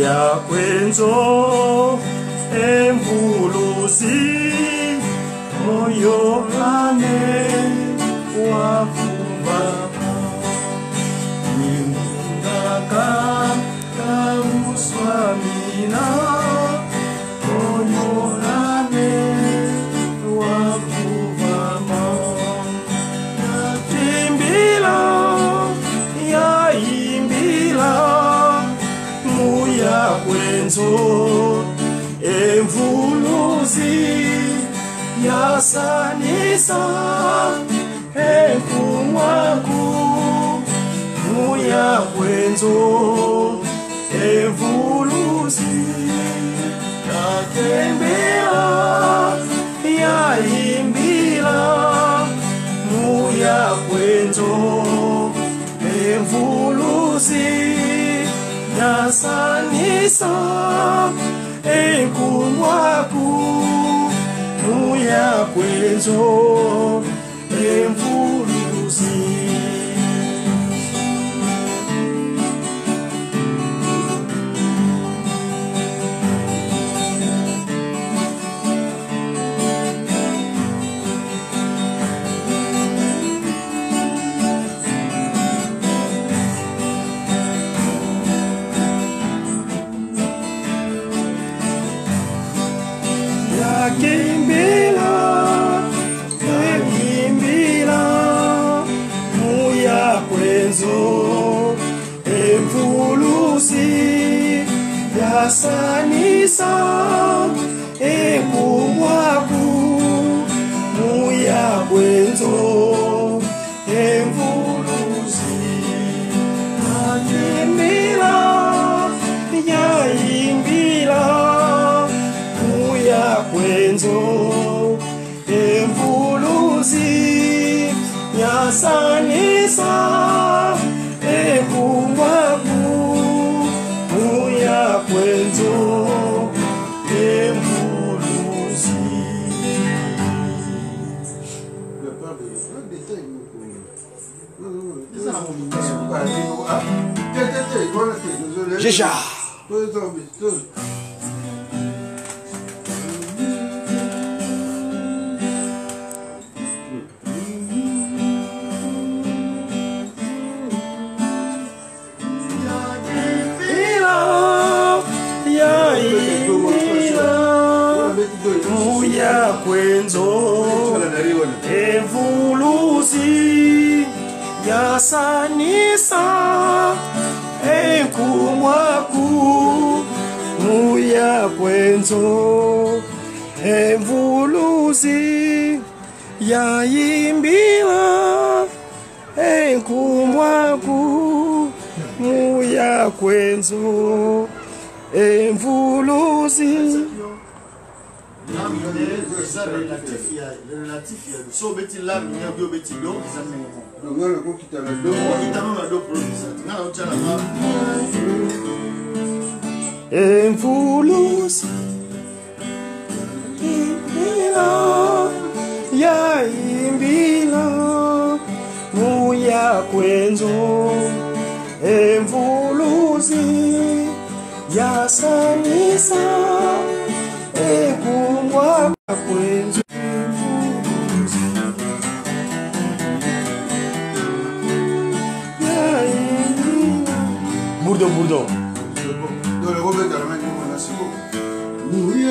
yakwenzo emvuluzi oyohane wavuma imbungaka kamuswamina ngezo emvuluzi yasanisa ekumwaku muyakwenzo emvuluzi katembea sanisa enkumwaku muyakwezo enfu yakimbila yakimbila muyakwezo emvulusi yasanisa ekubwaku muyakwezo emvulusi Mwanzo emvuluzi nyasanisa ya sanisa, enkumwaku muya kwenzo emvuluzi yayimbila enkumwaku muya kwenzo emvuluzi so obeti lami yango obeti do eza mokokitano na do polobisa nga na otya nanga emvulusa imbila ya imbila muya kwenzo emvuluzi yasanisa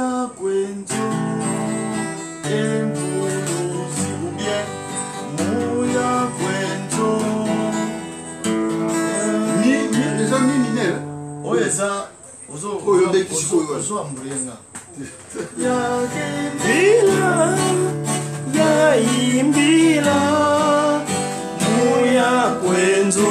nakwenzo emfuyo sikubye muya kwenzo eza nini ne oyo eza oyo ndekisi koyo ozoambulenga yakimbila yayimbila muya kwenzo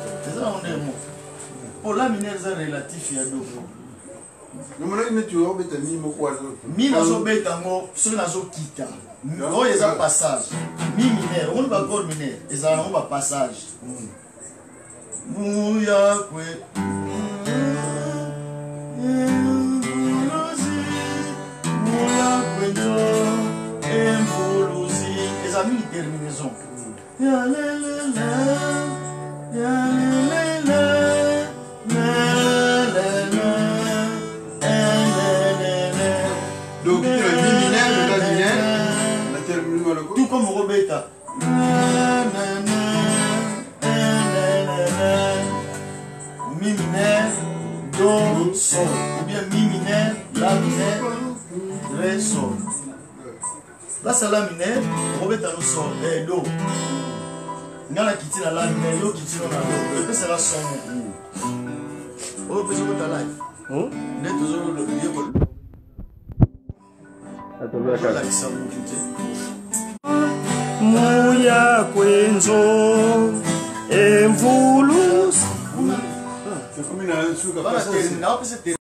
eza yango nde moko pola minere eza relatif ya doko nomonaki neti obeta mi moko wana mi nazobeta yango soki nazokita oyo eza passage mi minere omoni bagor minere ezala yango bapassage muyakwe muyakwento embuluzi eza mingi terminaison tuko mokobeta mi mineur do sol ou bien mi mineur la mineur re sol basala mineur okobeta no sol eh, do nga nakiti na live me yo kiti no na epesaka somo oyo opesi okota live hmm? nde tozoyolakisa motu te moya kwenzo emvulu